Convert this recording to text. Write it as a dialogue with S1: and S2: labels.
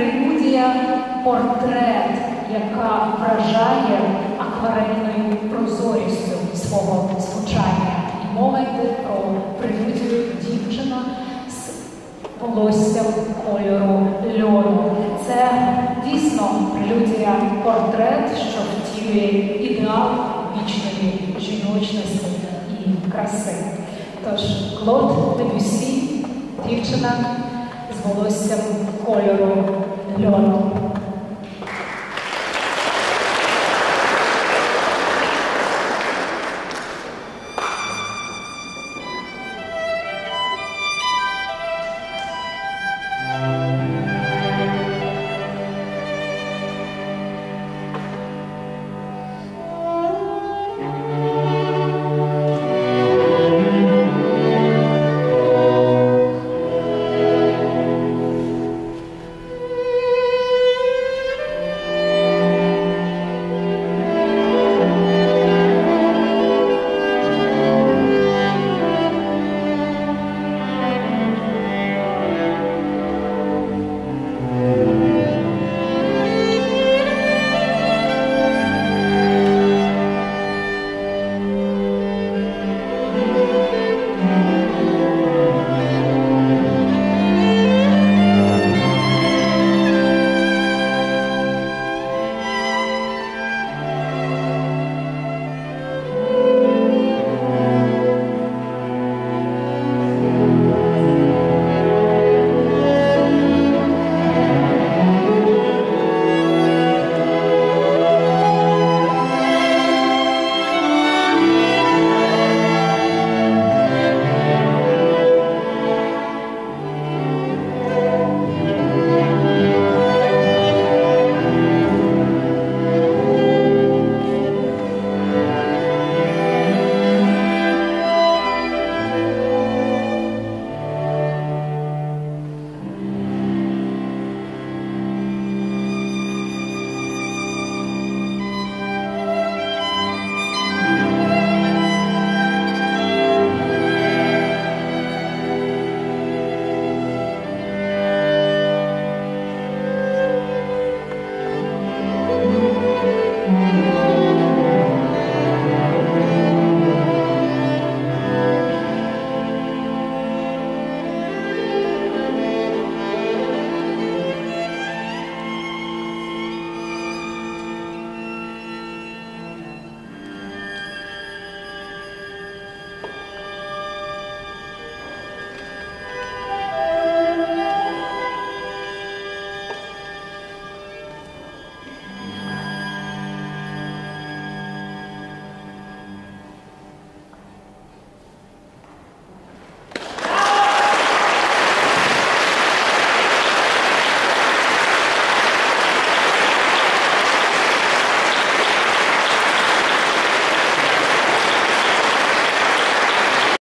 S1: прелюдія портрет, яка вражає акварельною прозорістю свого звучання. Мова йде про прелюдію дівчина з волоссям кольору льону. Це дійсно прелюдія портрет, що втілює ідеал вічної жіночності і краси. Тож Клод Дебюсі, дівчина з волоссям кольору льону.